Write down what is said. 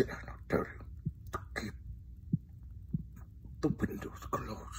Did I not tell you to keep the windows closed?